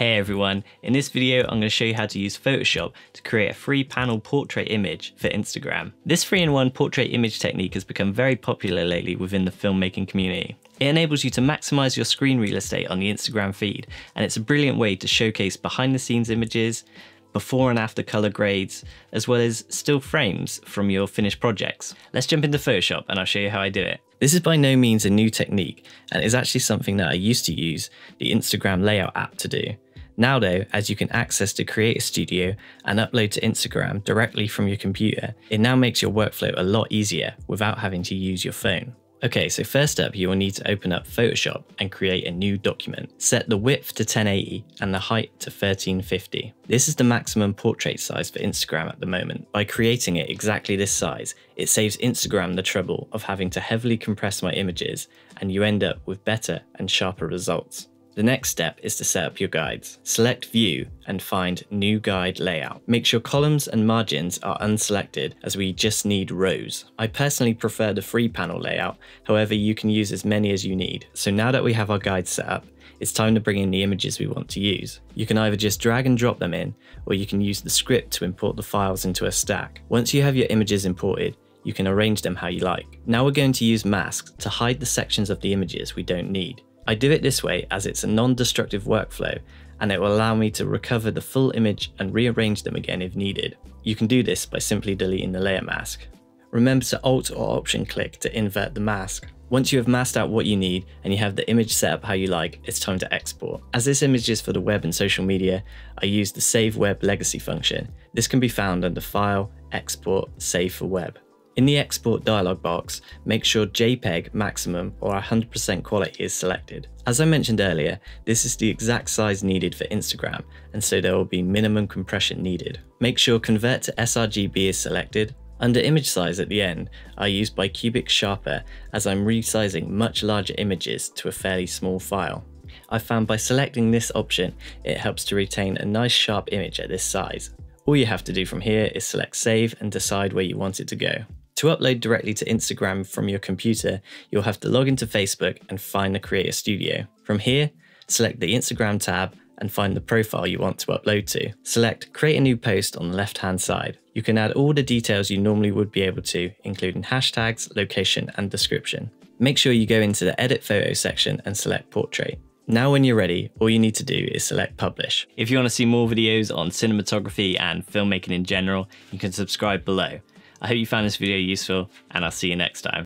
Hey everyone, in this video I'm going to show you how to use Photoshop to create a free panel portrait image for Instagram. This 3-in-1 portrait image technique has become very popular lately within the filmmaking community. It enables you to maximize your screen real estate on the Instagram feed and it's a brilliant way to showcase behind the scenes images, before and after color grades, as well as still frames from your finished projects. Let's jump into Photoshop and I'll show you how I do it. This is by no means a new technique, and is actually something that I used to use the Instagram layout app to do. Now though, as you can access to Creator Studio and upload to Instagram directly from your computer, it now makes your workflow a lot easier without having to use your phone. Okay, so first up, you will need to open up Photoshop and create a new document. Set the width to 1080 and the height to 1350. This is the maximum portrait size for Instagram at the moment. By creating it exactly this size, it saves Instagram the trouble of having to heavily compress my images and you end up with better and sharper results. The next step is to set up your guides. Select View and find New Guide Layout. Make sure columns and margins are unselected as we just need rows. I personally prefer the free panel layout, however you can use as many as you need. So now that we have our guides set up, it's time to bring in the images we want to use. You can either just drag and drop them in, or you can use the script to import the files into a stack. Once you have your images imported, you can arrange them how you like. Now we're going to use masks to hide the sections of the images we don't need. I do it this way as it's a non-destructive workflow and it will allow me to recover the full image and rearrange them again if needed. You can do this by simply deleting the layer mask. Remember to Alt or Option click to invert the mask. Once you have masked out what you need and you have the image set up how you like, it's time to export. As this image is for the web and social media, I use the Save Web Legacy function. This can be found under File, Export, Save for Web. In the export dialog box, make sure JPEG maximum or 100% quality is selected. As I mentioned earlier, this is the exact size needed for Instagram, and so there will be minimum compression needed. Make sure convert to sRGB is selected. Under image size at the end, I use bicubic sharper as I'm resizing much larger images to a fairly small file. I found by selecting this option, it helps to retain a nice sharp image at this size. All you have to do from here is select save and decide where you want it to go. To upload directly to Instagram from your computer, you'll have to log into Facebook and find the Creator Studio. From here, select the Instagram tab and find the profile you want to upload to. Select Create a new post on the left hand side. You can add all the details you normally would be able to, including hashtags, location, and description. Make sure you go into the Edit Photo section and select Portrait. Now when you're ready, all you need to do is select Publish. If you want to see more videos on cinematography and filmmaking in general, you can subscribe below. I hope you found this video useful, and I'll see you next time.